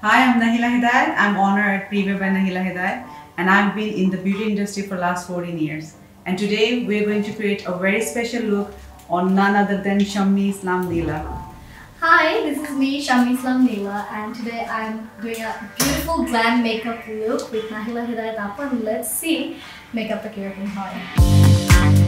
Hi, I'm Nahila Hedayet. I'm owner at Preview by Nahila Hedayet and I've been in the beauty industry for last 14 years. And today we're going to create a very special look on none other than Shammi Islam Neela. Hi, this is me, Shammi Islam Neela, and today I'm doing a beautiful glam makeup look with Nahila Hedayet Appa and let's see makeup the kirakin hoy.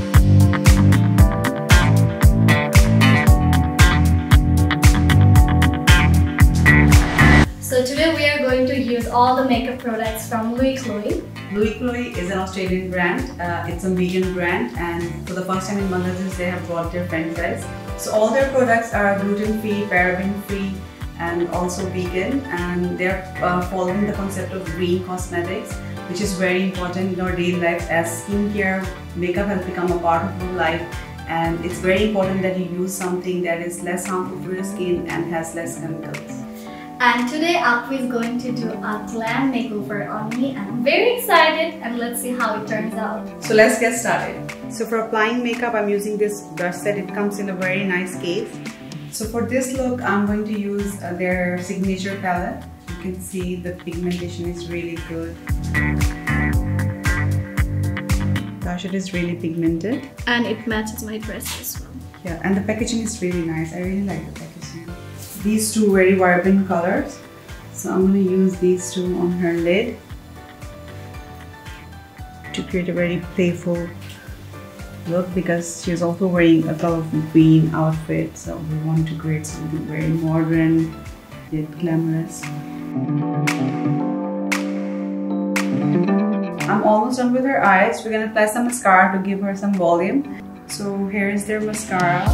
We are going to use all the makeup products from Lois Chloe. Lois Chloe is an Australian brand. Uh, it's a vegan brand and for the first time in Bangladesh they have brought their franchise. So all their products are gluten-free, paraben-free and also vegan and they're uh, following the concept of green cosmetics which is very important in our daily life as skincare, makeup has become a part of our life and it's very important that you use something that is less harmful for your skin and has less chemicals. And today Apu is going to do a glam makeover on me and I'm very excited and let's see how it turns out. So let's get started. So for applying makeup, I'm using this brush set. It comes in a very nice case. So for this look, I'm going to use uh, their signature palette. You can see the pigmentation is really good. The Gosh, it is really pigmented. And it matches my dress as well. Yeah, and the packaging is really nice. I really like the packaging. These two very vibrant colors. So I'm going to use these two on her lid to create a very playful look because she's also wearing a color green outfit so we want to create something very modern yet glamorous. I'm almost done with her eyes. We're gonna apply some mascara to give her some volume. So here is their mascara.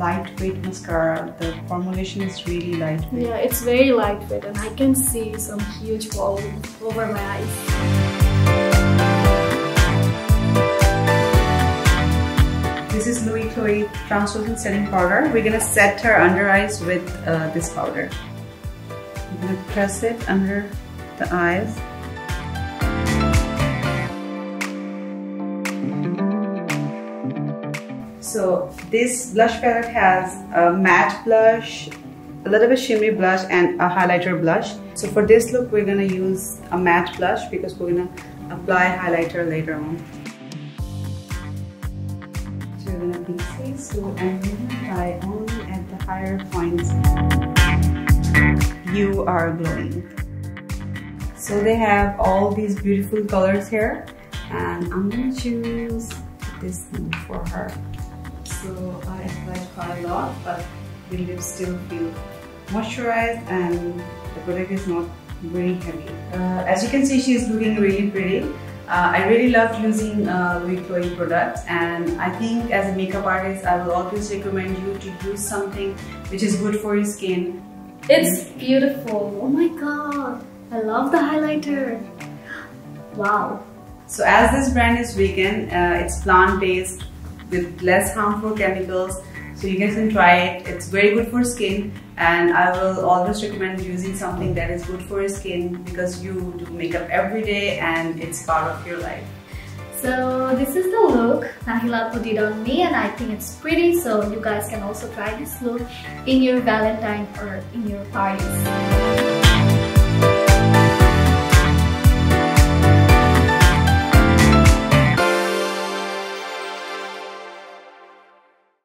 Lightweight mascara. The formulation is really lightweight. Yeah, it's very lightweight and I can see some huge volume over my eyes. This is Lois Chloe Translucent Setting Powder. We're gonna set her under eyes with uh, this powder. I'm gonna press it under the eyes. So this blush palette has a matte blush, a little bit shimmery blush and a highlighter blush. So for this look, we're gonna use a matte blush because we're gonna apply highlighter later on. So we're gonna these two and apply only at the higher points. You are glowing. So they have all these beautiful colors here and I'm gonna choose this one for her so I applied quite a lot but the lips still feel moisturized and the product is not very heavy. Uh, as you can see she is looking really pretty. Uh, I really love using uh, Lois Chloe products and I think as a makeup artist I will always recommend you to use something which is good for your skin. It's beautiful. Oh my god. I love the highlighter. Wow. So as this brand is vegan, uh, it's plant-based, with less harmful chemicals. So you guys can try it. It's very good for skin and I will always recommend using something that is good for your skin because you do makeup every day and it's part of your life. So this is the look Nahila put it on me and I think it's pretty so you guys can also try this look in your valentine or in your parties.